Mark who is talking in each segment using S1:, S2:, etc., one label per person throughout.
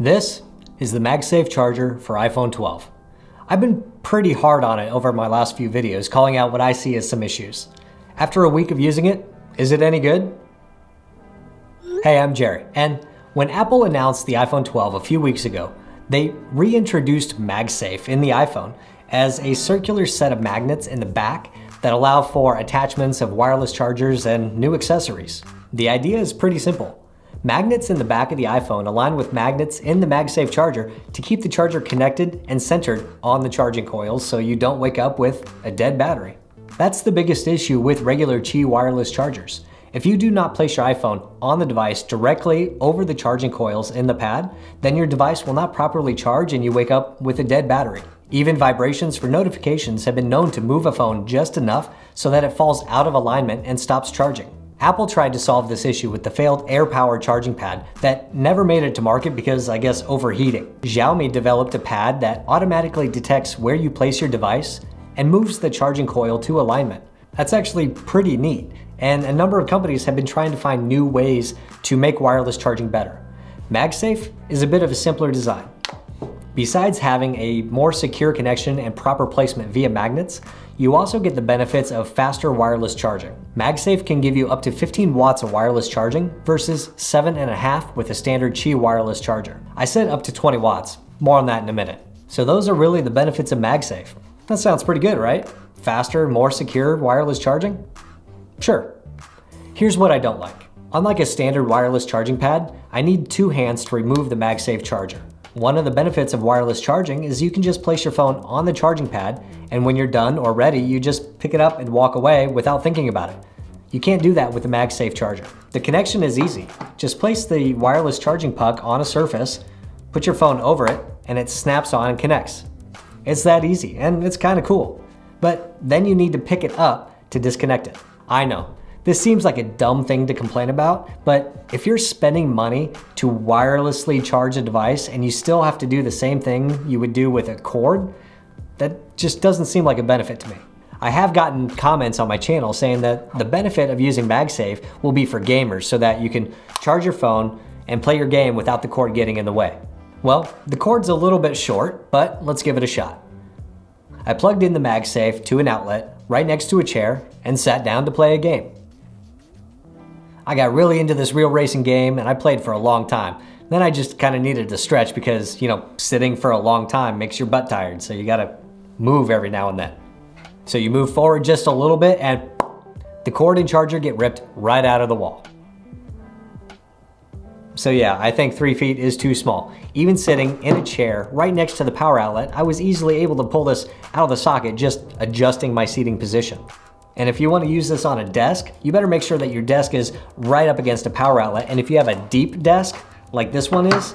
S1: This is the MagSafe charger for iPhone 12. I've been pretty hard on it over my last few videos, calling out what I see as some issues. After a week of using it, is it any good? Hey, I'm Jerry, and when Apple announced the iPhone 12 a few weeks ago, they reintroduced MagSafe in the iPhone as a circular set of magnets in the back that allow for attachments of wireless chargers and new accessories. The idea is pretty simple. Magnets in the back of the iPhone align with magnets in the MagSafe charger to keep the charger connected and centered on the charging coils so you don't wake up with a dead battery. That's the biggest issue with regular Qi wireless chargers. If you do not place your iPhone on the device directly over the charging coils in the pad, then your device will not properly charge and you wake up with a dead battery. Even vibrations for notifications have been known to move a phone just enough so that it falls out of alignment and stops charging. Apple tried to solve this issue with the failed AirPower charging pad that never made it to market because, I guess, overheating. Xiaomi developed a pad that automatically detects where you place your device and moves the charging coil to alignment. That's actually pretty neat, and a number of companies have been trying to find new ways to make wireless charging better. MagSafe is a bit of a simpler design. Besides having a more secure connection and proper placement via magnets, you also get the benefits of faster wireless charging. MagSafe can give you up to 15 watts of wireless charging versus 7.5 with a standard Qi wireless charger. I said up to 20 watts, more on that in a minute. So those are really the benefits of MagSafe. That sounds pretty good, right? Faster, more secure wireless charging? Sure. Here's what I don't like. Unlike a standard wireless charging pad, I need two hands to remove the MagSafe charger. One of the benefits of wireless charging is you can just place your phone on the charging pad, and when you're done or ready, you just pick it up and walk away without thinking about it. You can't do that with the MagSafe charger. The connection is easy. Just place the wireless charging puck on a surface, put your phone over it, and it snaps on and connects. It's that easy, and it's kinda cool. But then you need to pick it up to disconnect it. I know, this seems like a dumb thing to complain about, but if you're spending money to wirelessly charge a device and you still have to do the same thing you would do with a cord, that just doesn't seem like a benefit to me. I have gotten comments on my channel saying that the benefit of using MagSafe will be for gamers so that you can charge your phone and play your game without the cord getting in the way. Well, the cord's a little bit short, but let's give it a shot. I plugged in the MagSafe to an outlet right next to a chair and sat down to play a game. I got really into this real racing game and I played for a long time. Then I just kind of needed to stretch because, you know, sitting for a long time makes your butt tired, so you gotta move every now and then. So you move forward just a little bit and the cord and charger get ripped right out of the wall. So yeah, I think three feet is too small. Even sitting in a chair right next to the power outlet, I was easily able to pull this out of the socket just adjusting my seating position. And if you want to use this on a desk, you better make sure that your desk is right up against a power outlet. And if you have a deep desk, like this one is,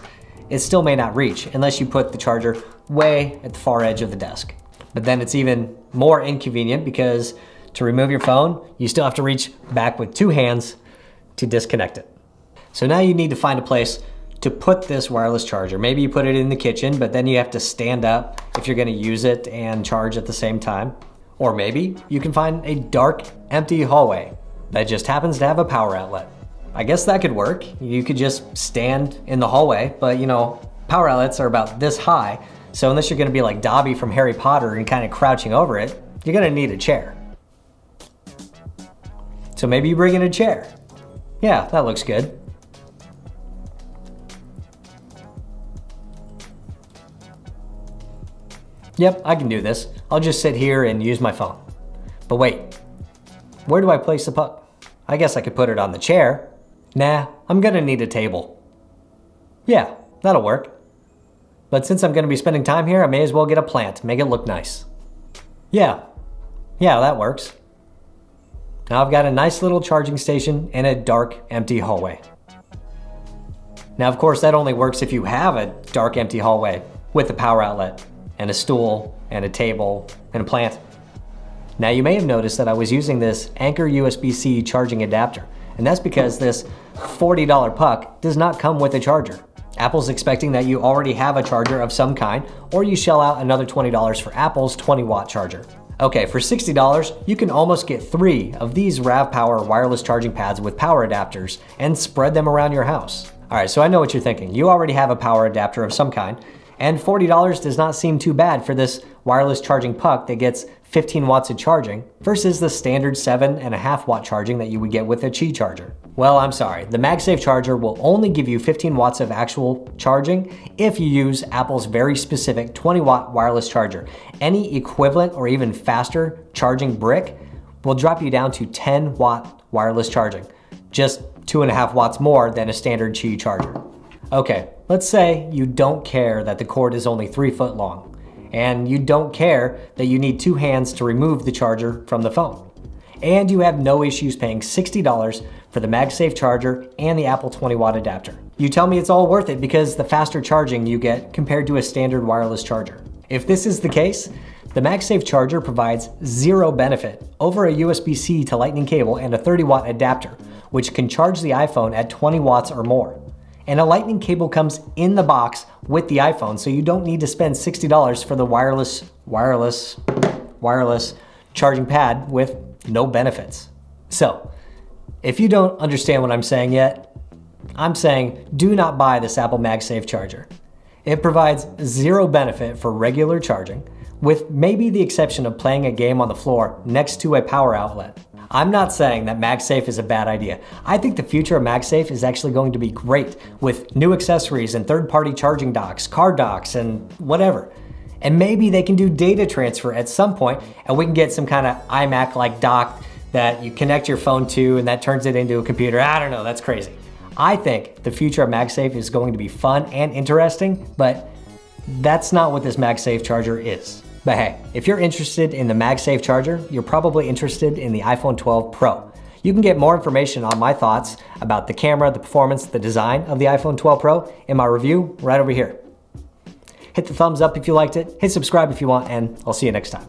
S1: it still may not reach unless you put the charger way at the far edge of the desk. But then it's even more inconvenient because to remove your phone, you still have to reach back with two hands to disconnect it. So now you need to find a place to put this wireless charger. Maybe you put it in the kitchen, but then you have to stand up if you're gonna use it and charge at the same time. Or maybe you can find a dark, empty hallway that just happens to have a power outlet. I guess that could work. You could just stand in the hallway, but you know, power outlets are about this high, so unless you're gonna be like Dobby from Harry Potter and kind of crouching over it, you're gonna need a chair. So maybe you bring in a chair. Yeah, that looks good. Yep, I can do this. I'll just sit here and use my phone. But wait, where do I place the puck? I guess I could put it on the chair. Nah, I'm gonna need a table. Yeah, that'll work. But since I'm gonna be spending time here, I may as well get a plant, make it look nice. Yeah, yeah, that works. Now I've got a nice little charging station in a dark, empty hallway. Now, of course, that only works if you have a dark, empty hallway with a power outlet and a stool and a table and a plant. Now you may have noticed that I was using this Anker USB-C charging adapter, and that's because this $40 puck does not come with a charger. Apple's expecting that you already have a charger of some kind, or you shell out another $20 for Apple's 20 watt charger. Okay, for $60, you can almost get three of these RAV Power wireless charging pads with power adapters and spread them around your house. All right, so I know what you're thinking. You already have a power adapter of some kind, and $40 does not seem too bad for this wireless charging puck that gets 15 watts of charging versus the standard 7.5 watt charging that you would get with a Qi charger. Well, I'm sorry, the MagSafe charger will only give you 15 watts of actual charging if you use Apple's very specific 20 watt wireless charger. Any equivalent or even faster charging brick will drop you down to 10 watt wireless charging, just two and a half watts more than a standard Qi charger. Okay, let's say you don't care that the cord is only three foot long and you don't care that you need two hands to remove the charger from the phone. And you have no issues paying $60 for the MagSafe charger and the Apple 20 watt adapter. You tell me it's all worth it because the faster charging you get compared to a standard wireless charger. If this is the case, the MagSafe charger provides zero benefit over a USB-C to lightning cable and a 30 watt adapter, which can charge the iPhone at 20 watts or more. And a lightning cable comes in the box with the iPhone, so you don't need to spend $60 for the wireless, wireless, wireless charging pad with no benefits. So, if you don't understand what I'm saying yet, I'm saying do not buy this Apple MagSafe charger. It provides zero benefit for regular charging, with maybe the exception of playing a game on the floor next to a power outlet. I'm not saying that MagSafe is a bad idea. I think the future of MagSafe is actually going to be great with new accessories and third-party charging docks, car docks, and whatever. And maybe they can do data transfer at some point and we can get some kind of iMac-like dock that you connect your phone to and that turns it into a computer. I don't know, that's crazy. I think the future of MagSafe is going to be fun and interesting, but that's not what this MagSafe charger is. But hey, if you're interested in the MagSafe charger, you're probably interested in the iPhone 12 Pro. You can get more information on my thoughts about the camera, the performance, the design of the iPhone 12 Pro in my review right over here. Hit the thumbs up if you liked it, hit subscribe if you want, and I'll see you next time.